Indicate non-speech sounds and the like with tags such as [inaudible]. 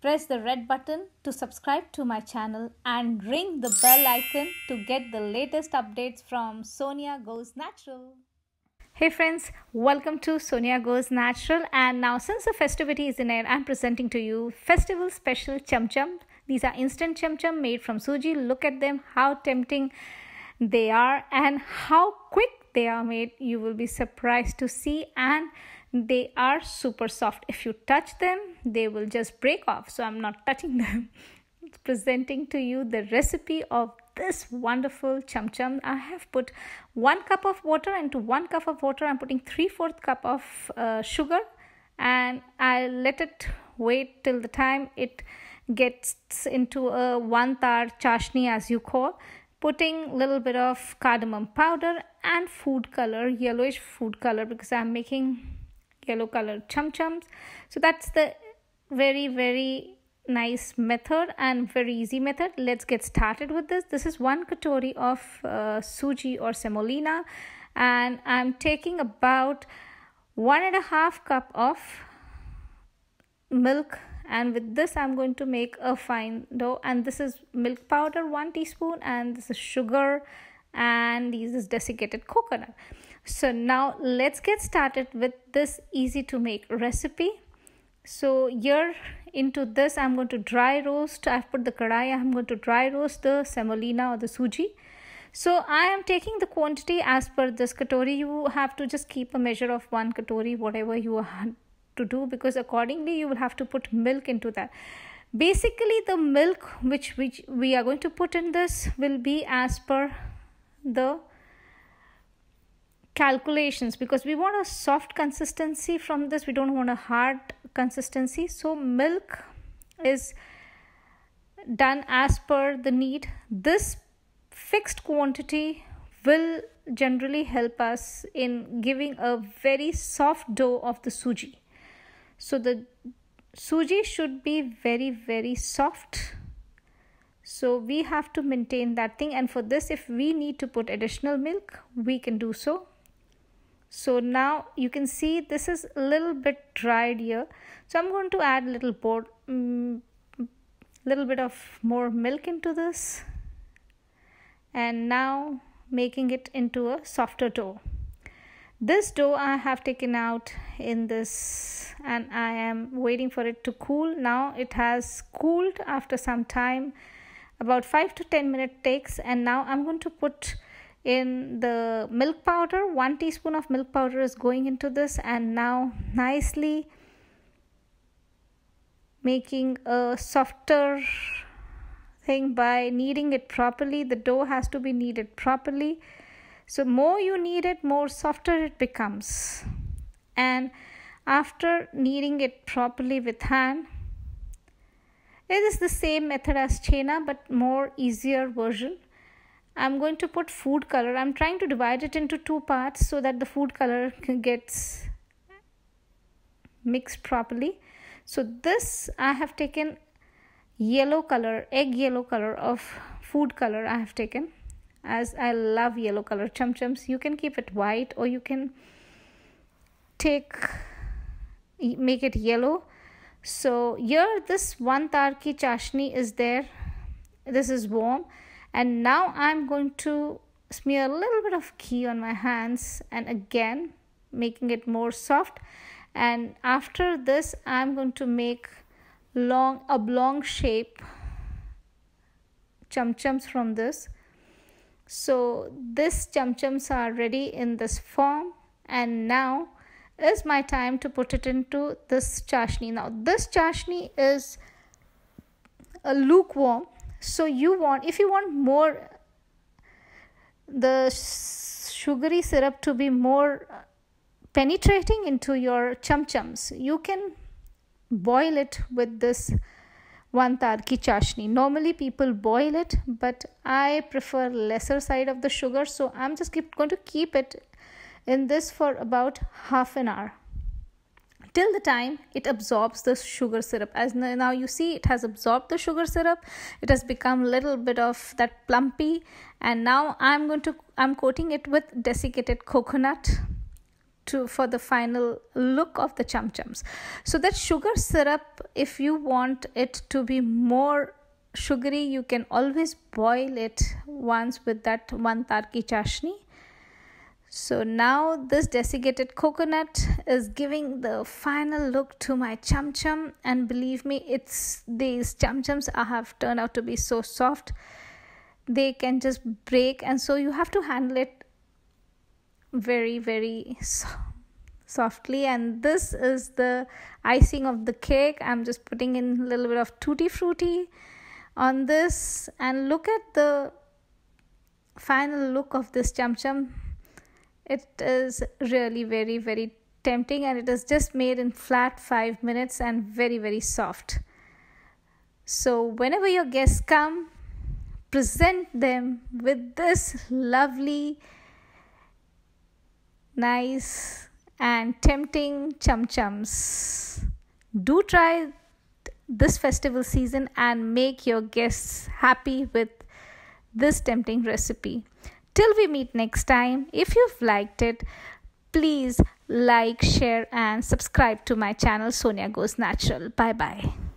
Press the red button to subscribe to my channel and ring the bell icon to get the latest updates from Sonia Goes Natural. Hey friends, welcome to Sonia Goes Natural. And now, since the festivity is in air, I'm presenting to you festival special chum chum. These are instant chum chum made from suji. Look at them, how tempting they are, and how quick they are made. You will be surprised to see, and they are super soft. If you touch them they will just break off. So i'm not touching [laughs] them. Presenting to you the recipe of this wonderful chum chum. I have put one cup of water into one cup of water. I'm putting three fourth cup of uh, sugar and i let it wait till the time it gets into a one tar chashni as you call. Putting little bit of cardamom powder and food color yellowish food color because i'm making yellow colored chum chums so that's the very very nice method and very easy method. Let's get started with this. This is one katori of uh, suji or semolina and i'm taking about one and a half cup of milk and with this i'm going to make a fine dough and this is milk powder one teaspoon and this is sugar and this is desiccated coconut. So now let's get started with this easy to make recipe. So here into this i'm going to dry roast. I've put the kadai i'm going to dry roast the semolina or the suji. So i am taking the quantity as per this katori. You have to just keep a measure of one katori whatever you want to do because accordingly you will have to put milk into that. Basically the milk which which we are going to put in this will be as per the calculations because we want a soft consistency from this. We don't want a hard consistency. So milk is done as per the need. This fixed quantity will generally help us in giving a very soft dough of the suji. So the suji should be very very soft so we have to maintain that thing. And for this if we need to put additional milk we can do so. So now you can see this is a little bit dried here. So i'm going to add a little pour um, little bit of more milk into this. And now making it into a softer dough. This dough i have taken out in this and i am waiting for it to cool. Now it has cooled after some time about 5 to 10 minute takes and now i'm going to put in the milk powder. One teaspoon of milk powder is going into this and now nicely making a softer thing by kneading it properly. The dough has to be kneaded properly. So more you knead it more softer it becomes. And after kneading it properly with hand it is the same method as chena but more easier version I'm going to put food color. I'm trying to divide it into two parts so that the food color [laughs] gets mixed properly. So this I have taken yellow color, egg yellow color of food color I have taken as I love yellow color chum chums. You can keep it white or you can take make it yellow. So here this one tarki chashni is there. This is warm. And now I'm going to smear a little bit of ghee on my hands and again making it more soft. And after this I'm going to make long oblong shape chum chums from this. So this chum chums are ready in this form. And now is my time to put it into this chashni. Now this chashni is a lukewarm. So you want if you want more the sugary syrup to be more penetrating into your chum chums you can boil it with this one tarki chashni. Normally people boil it but i prefer lesser side of the sugar so i'm just keep, going to keep it in this for about half an hour. Till the time it absorbs the sugar syrup. As now you see it has absorbed the sugar syrup. It has become a little bit of that plumpy. And now i'm going to i'm coating it with desiccated coconut to for the final look of the chum chums. So that sugar syrup if you want it to be more sugary you can always boil it once with that one tarki chashni so now this desiccated coconut is giving the final look to my chum chum. And believe me it's these chum chums have turned out to be so soft. They can just break. And so you have to handle it very very softly. And this is the icing of the cake. I'm just putting in a little bit of tutti frutti on this. And look at the final look of this chum chum it is really very very tempting and it is just made in flat 5 minutes and very very soft. So whenever your guests come present them with this lovely nice and tempting chum chums do try this festival season and make your guests happy with this tempting recipe Till we meet next time, if you've liked it, please like, share, and subscribe to my channel Sonia Goes Natural. Bye bye.